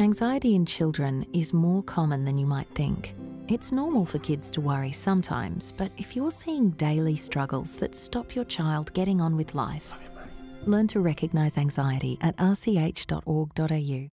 Anxiety in children is more common than you might think. It's normal for kids to worry sometimes, but if you're seeing daily struggles that stop your child getting on with life, learn to recognise anxiety at rch.org.au.